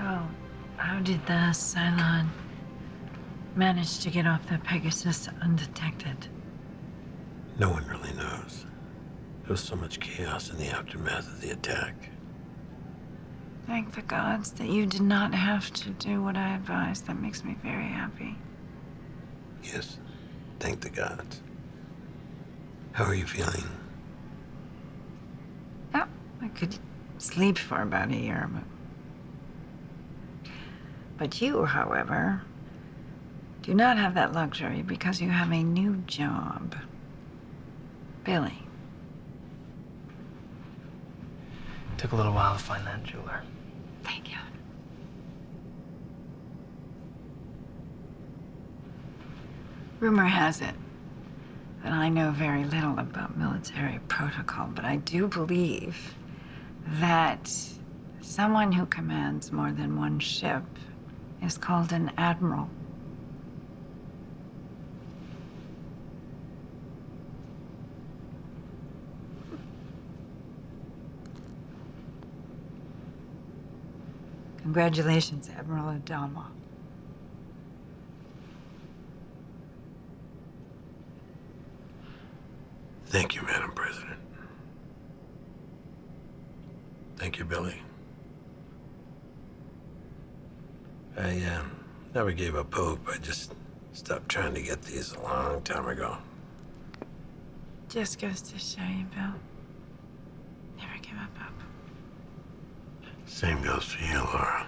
So, how did the Cylon manage to get off the Pegasus undetected? No one really knows. There was so much chaos in the aftermath of the attack. Thank the gods that you did not have to do what I advised. That makes me very happy. Yes, thank the gods. How are you feeling? Oh, I could sleep for about a year, but. But you, however, do not have that luxury because you have a new job. Billy. Took a little while to find that jeweler. Thank you. Rumor has it that I know very little about military protocol, but I do believe that someone who commands more than one ship is called an admiral. Congratulations, Admiral Adama. Thank you, Madam President. Thank you, Billy. I uh, never gave up hope. I just stopped trying to get these a long time ago. Just goes to show you, Bill. Never give up hope. Same goes for you, Laura.